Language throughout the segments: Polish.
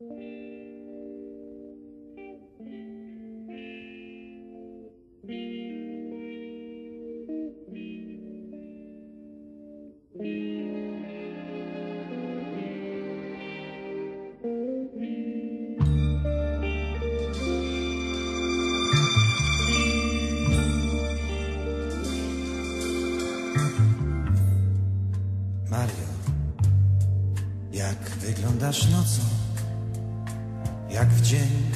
Mario, jak wyglądasz nocą, jak w dzień,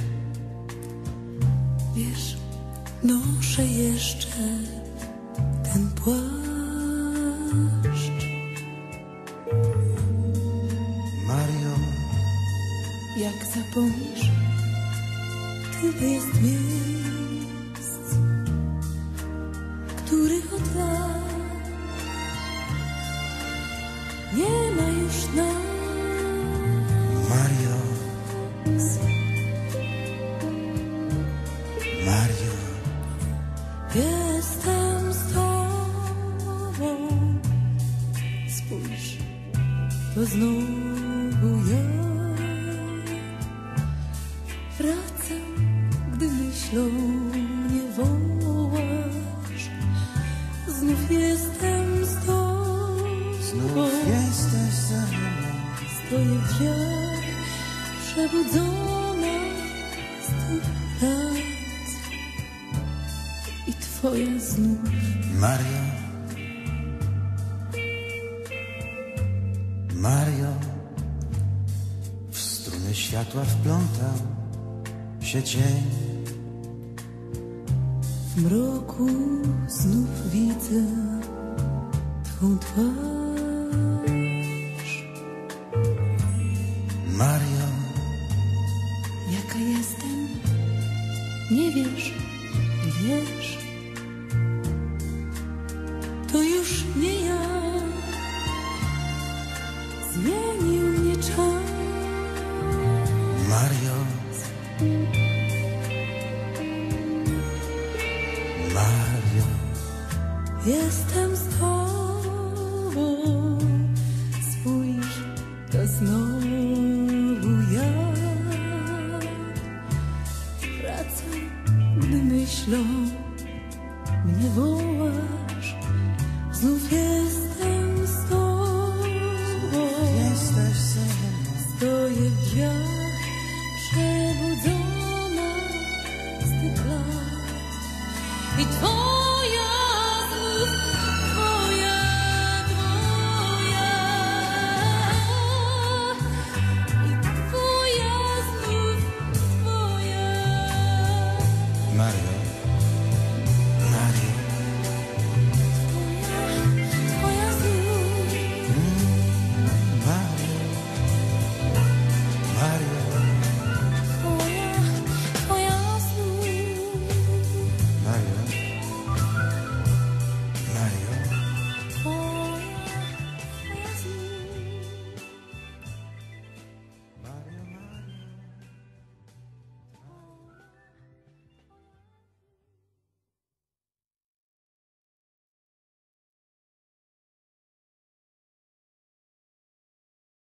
Wiesz, noszę jeszcze ten płaszcz. Mario, Jak zapomnisz, tyle jest miejsc, których od lat nie ma już nas. Mario, Jestem z tobą. Spójrz, to znowu ja. Wracam, gdy myślą mnie wołasz. Znów jestem z tobą. znów jesteś ze mną. Stoję w drzwiach, przebudzona I twoja znów Mario, Mario, w struny światła wplątał się cień. w mroku znów widzę twą twarz. Mario, Jaka jestem? Nie wiesz, wiesz. Zmienił mnie czas. Mario, Mario, Jestem z tobą. Spójrz, to znowu ja. Wracam, gdy myślą mnie wołasz. Znów jestem Mario.